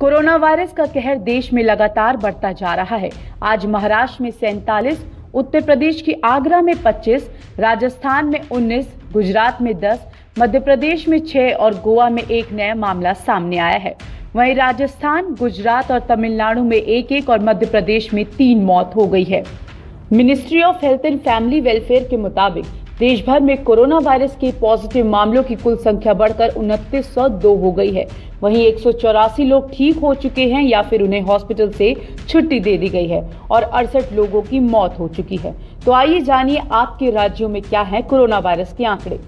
Corona virus का कहर देश में लगातार बढ़ता जा रहा है। आज महाराष्ट्र में सैंतालीस उत्तर प्रदेश की आगरा में 25, राजस्थान में 19, गुजरात में 10, मध्य प्रदेश में 6 और गोवा में एक नया मामला सामने आया है। वहीं राजस्थान गुजरात और तमिलनाडु में एक एक और मध्य प्रदेश में तीन मौत हो गई है। Ministry of health and family welfare के मुताबिक देश भर में कोरोना वायरस के पॉजिटिव मामलों की कुल संख्या बढ़कर उनतीस हो गई है। वहीं एक सौ चौरासी लोग ठीक हो चुके हैं या फिर उन्हें हॉस्पिटल से छुट्टी दे दी गई है और अड़सठ लोगों की मौत हो चुकी है। तो आइए जानिए आपके राज्यों में क्या है कोरोना वायरस के आंकड़े।